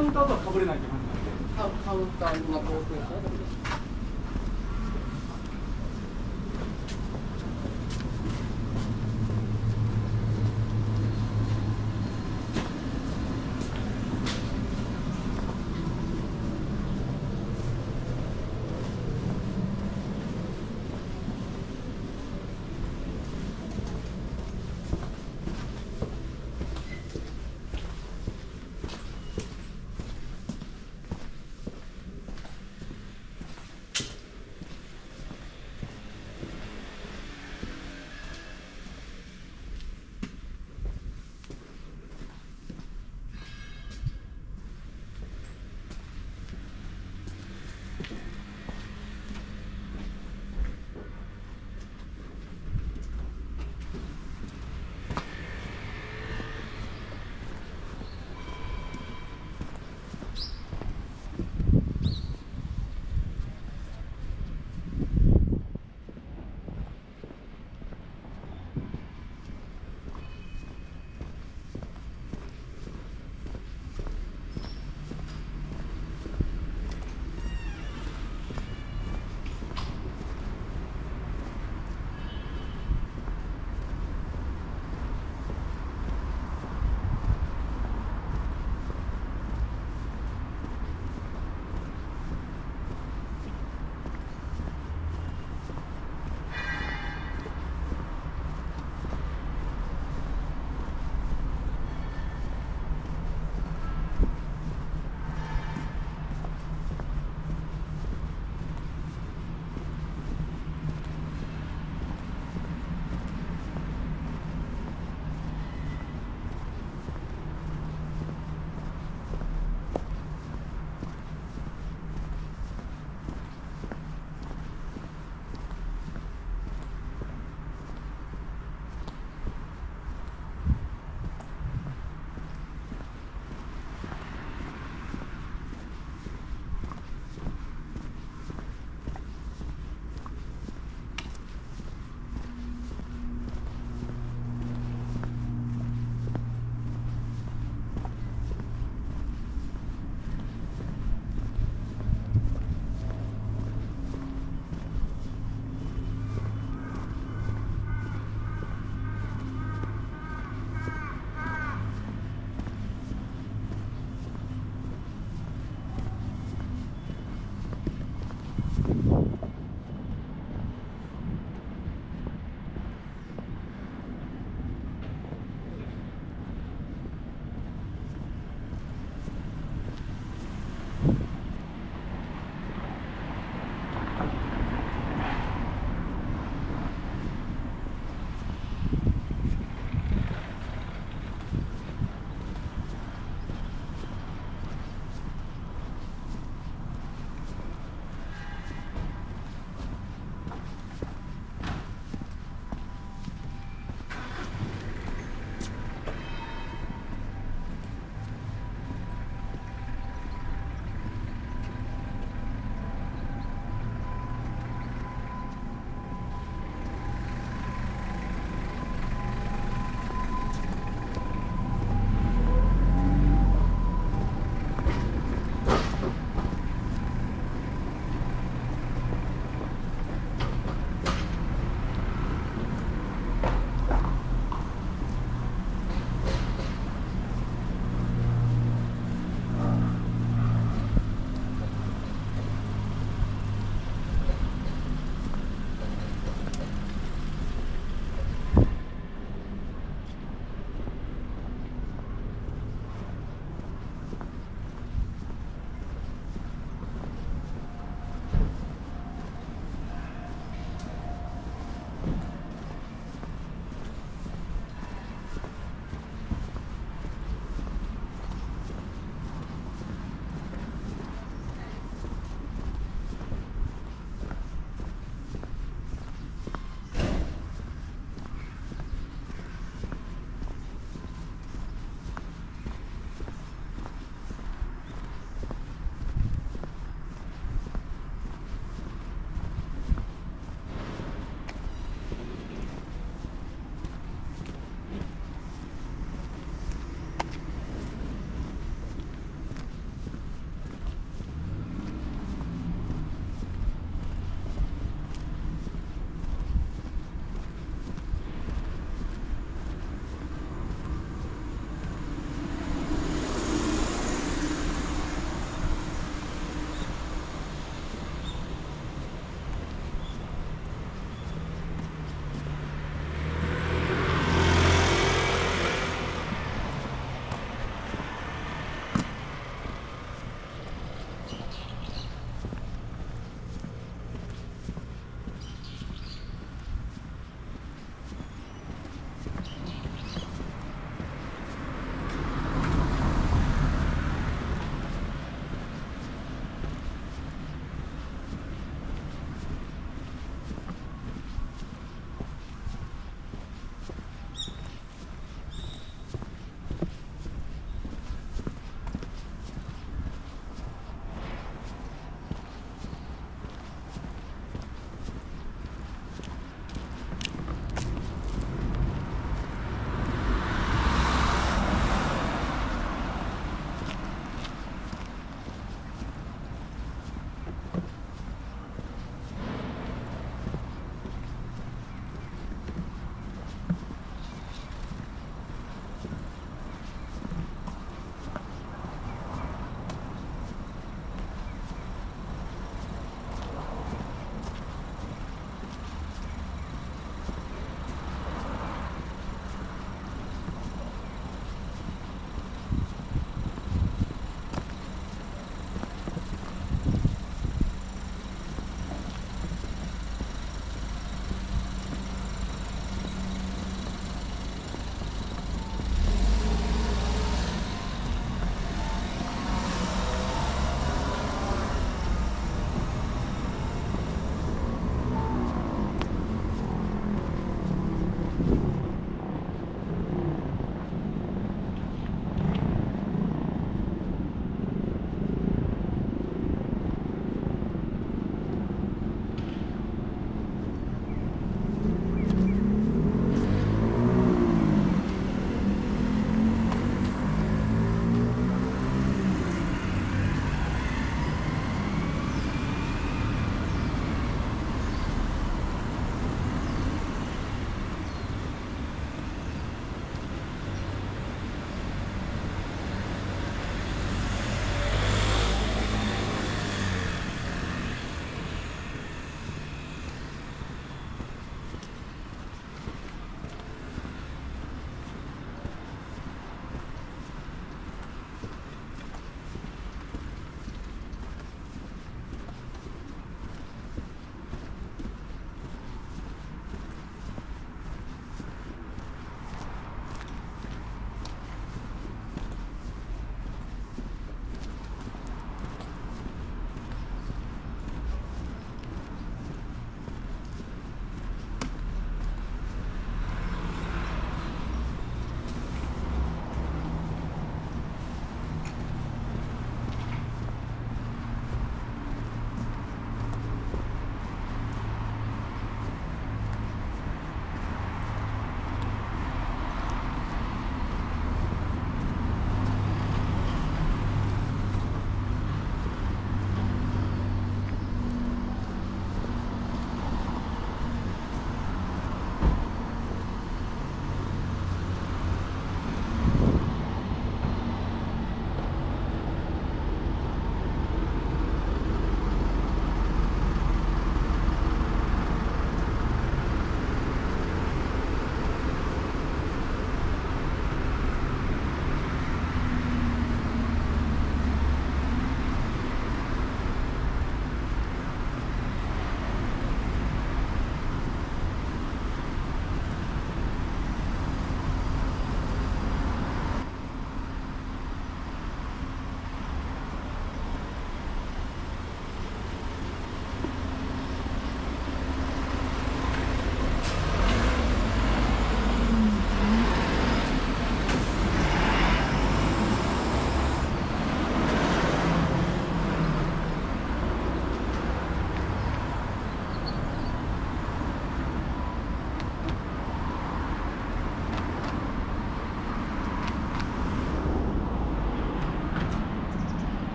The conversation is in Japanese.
カウンターとはかぶれないって感じなんで。カウンターの